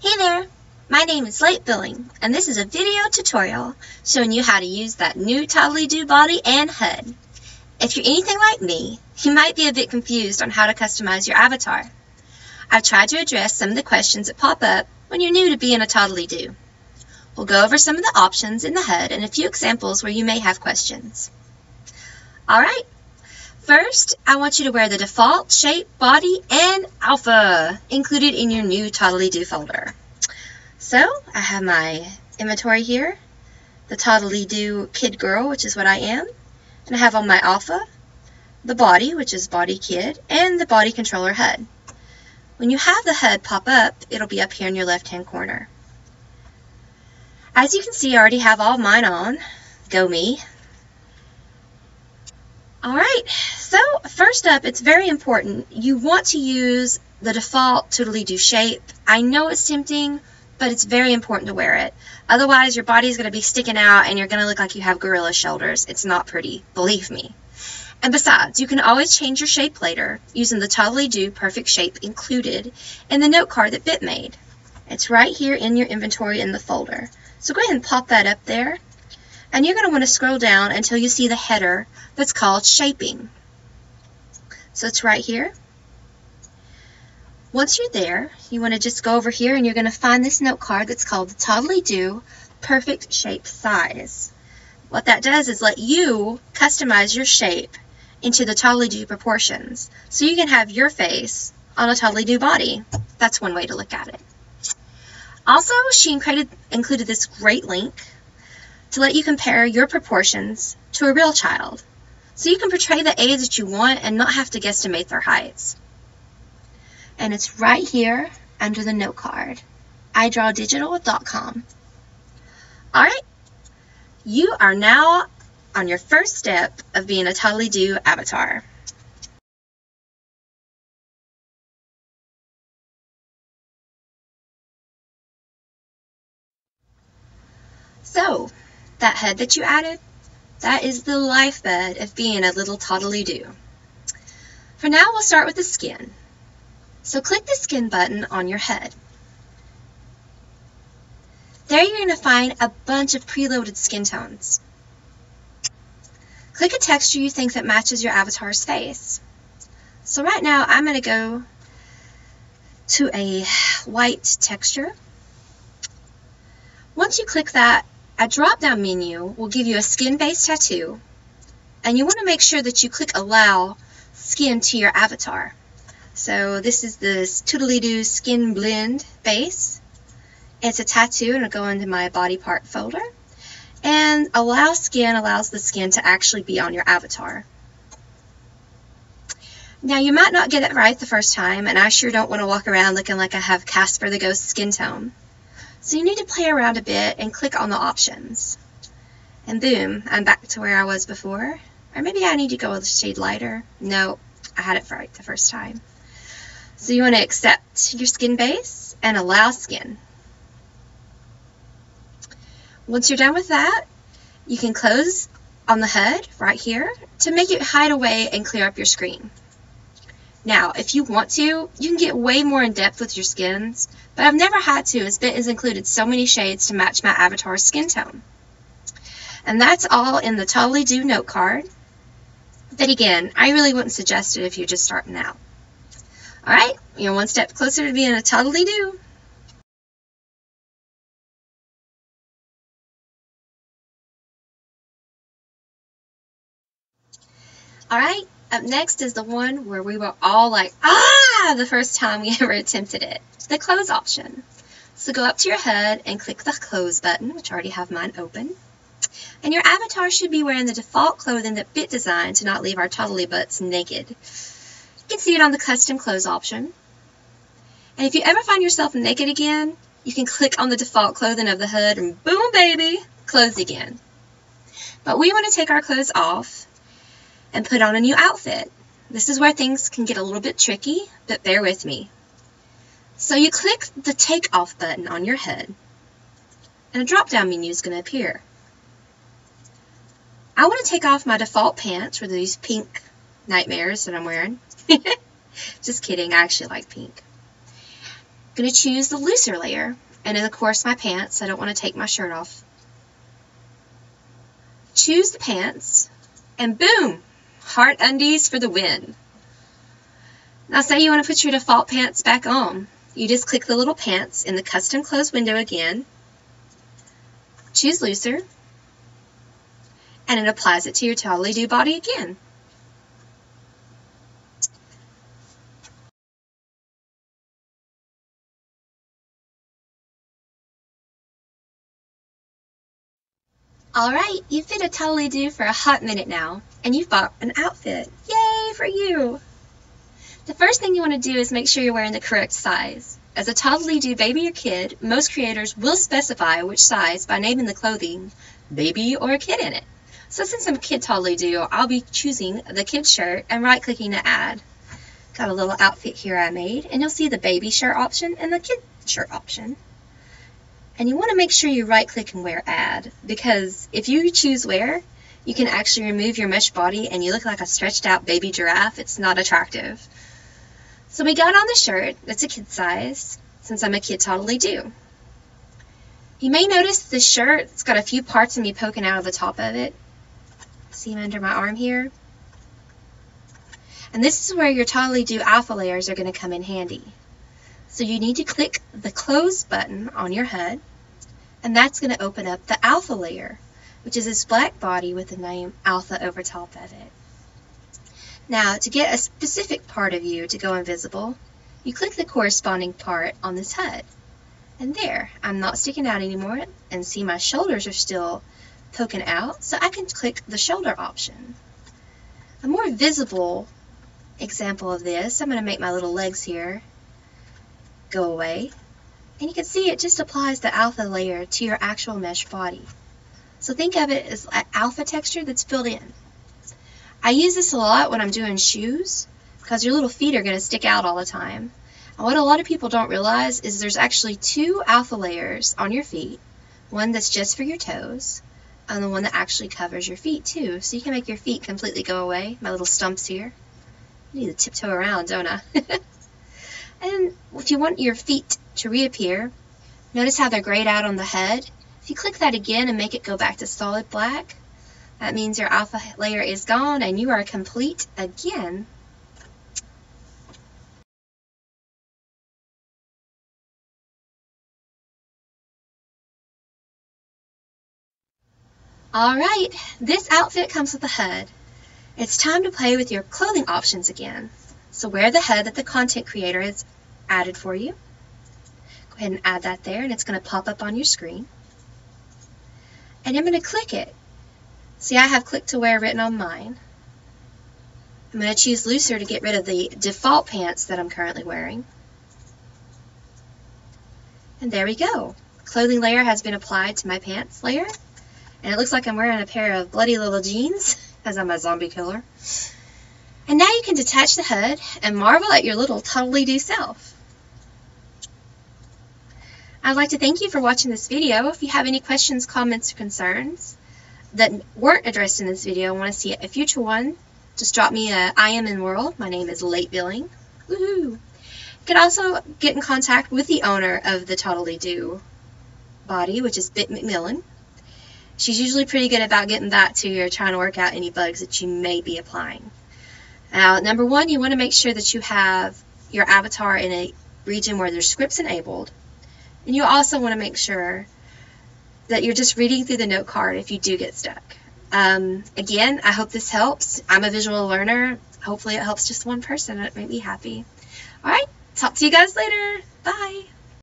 Hey there, my name is Late Billig, and this is a video tutorial showing you how to use that new Toddleedoo body and HUD. If you're anything like me, you might be a bit confused on how to customize your avatar. I've tried to address some of the questions that pop up when you're new to being a Toddleedoo. We'll go over some of the options in the HUD and a few examples where you may have questions. Alright, First, I want you to wear the default shape, body, and alpha included in your new Toddleedoo folder. So, I have my inventory here, the Toddleedoo Kid Girl, which is what I am, and I have on my alpha, the body, which is body kid, and the body controller HUD. When you have the HUD pop up, it'll be up here in your left-hand corner. As you can see, I already have all mine on. Go me. All right, so first up, it's very important. You want to use the default Toddleedoo shape. I know it's tempting, but it's very important to wear it. Otherwise, your body is going to be sticking out and you're going to look like you have gorilla shoulders. It's not pretty, believe me. And besides, you can always change your shape later using the Toddleedoo Perfect Shape included in the note card that Bit made. It's right here in your inventory in the folder. So go ahead and pop that up there and you're going to want to scroll down until you see the header that's called Shaping. So it's right here. Once you're there, you want to just go over here and you're going to find this note card that's called the Toddleedoo Perfect Shape Size. What that does is let you customize your shape into the Toddleedoo proportions. So you can have your face on a Toddleedoo body. That's one way to look at it. Also, she included, included this great link to let you compare your proportions to a real child, so you can portray the age that you want and not have to guesstimate their heights. And it's right here under the note card, idrawdigital.com. All right, you are now on your first step of being a Toddleedoo avatar. So, that head that you added, that is the lifebed of being a little Toddleedoo. For now, we'll start with the skin. So click the skin button on your HUD. There you're going to find a bunch of preloaded skin tones. Click a texture you think that matches your avatar's face. So right now I'm going to go to a white texture. Once you click that, a drop-down menu will give you a skin-based tattoo, and you want to make sure that you click Allow Skin to your avatar. So this is the Toddleedoo Skin Blend base. It's a tattoo, and it'll go into my body part folder. And Allow Skin allows the skin to actually be on your avatar. Now, you might not get it right the first time, and I sure don't want to walk around looking like I have Casper the Ghost skin tone. So you need to play around a bit and click on the options. And boom, I'm back to where I was before. Or maybe I need to go a shade lighter. No, I had it right the first time. So you want to accept your skin base and allow skin. Once you're done with that, you can close on the HUD right here to make it hide away and clear up your screen. Now, if you want to, you can get way more in depth with your skins, but I've never had to as Bit has included so many shades to match my avatar's skin tone. And that's all in the Toddleedoo note card. But again, I really wouldn't suggest it if you're just starting out. Alright, you're one step closer to being a Toddleedoo. Alright, up next is the one where we were all like, ah, the first time we ever attempted it, the close option. So go up to your HUD and click the close button, which I already have mine open. And your avatar should be wearing the default clothing that Bit designed to not leave our toddly butts naked. You can see it on the custom clothes option. And if you ever find yourself naked again, you can click on the default clothing of the HUD and boom baby, clothes again. But we want to take our clothes off and put on a new outfit. This is where things can get a little bit tricky, but bear with me. So you click the Take Off button on your HUD, and a drop-down menu is going to appear. I want to take off my default pants, or these pink nightmares that I'm wearing. Just kidding, I actually like pink. I'm going to choose the looser layer. And then, of course, my pants. I don't want to take my shirt off. Choose the pants, and boom, heart undies for the win. Now say you want to put your default pants back on. You just click the little pants in the custom clothes window again, choose looser, and it applies it to your Toddleedoo body again. Alright, you've been a Toddleedoo for a hot minute now, and you've bought an outfit. Yay for you! The first thing you want to do is make sure you're wearing the correct size. As a Toddleedoo baby or kid, most creators will specify which size by naming the clothing baby or a kid in it. So since I'm a kid Toddleedoo, I'll be choosing the kid shirt and right clicking to add. Got a little outfit here I made and you'll see the baby shirt option and the kid shirt option. And you want to make sure you right click and wear add because if you choose wear, you can actually remove your mesh body and you look like a stretched out baby giraffe. It's not attractive. So we got on the shirt, it's a kid size, since I'm a kid Toddleedoo. You may notice the shirt, it's got a few parts of me poking out of the top of it. See them under my arm here? And this is where your Toddleedoo alpha layers are going to come in handy. So you need to click the close button on your HUD, and that's going to open up the alpha layer, which is this black body with the name alpha over top of it. Now, to get a specific part of you to go invisible, you click the corresponding part on this HUD. And there, I'm not sticking out anymore, and see my shoulders are still poking out, so I can click the shoulder option. A more visible example of this, I'm going to make my little legs here go away. And you can see it just applies the alpha layer to your actual mesh body. So think of it as an alpha texture that's filled in. I use this a lot when I'm doing shoes because your little feet are going to stick out all the time. And what a lot of people don't realize is there's actually two alpha layers on your feet. One that's just for your toes and the one that actually covers your feet too. So you can make your feet completely go away. My little stumps here. I need to tiptoe around, don't I? and if you want your feet to reappear, notice how they're grayed out on the HUD. If you click that again and make it go back to solid black, that means your alpha layer is gone and you are complete again. Alright, this outfit comes with a HUD. It's time to play with your clothing options again. So wear the HUD that the content creator has added for you. Go ahead and add that there and it's going to pop up on your screen. And I'm going to click it See, I have click to wear written on mine. I'm going to choose looser to get rid of the default pants that I'm currently wearing. And there we go. Clothing layer has been applied to my pants layer. And it looks like I'm wearing a pair of bloody little jeans, as I'm a zombie killer. And now you can detach the HUD and marvel at your little Toddleedoo self. I'd like to thank you for watching this video. If you have any questions, comments, or concerns, that weren't addressed in this video and want to see a future one, just drop me a I am in world. My name is Late Billig. Woohoo! You can also get in contact with the owner of the Toddleedoo body, which is Bit McMillan. She's usually pretty good about getting back to you trying to work out any bugs that you may be applying. Now, number one, you want to make sure that you have your avatar in a region where there's scripts enabled. And you also want to make sure that you're just reading through the note card if you do get stuck. Um, again, I hope this helps. I'm a visual learner. Hopefully it helps just one person. And it made me happy. All right, talk to you guys later. Bye.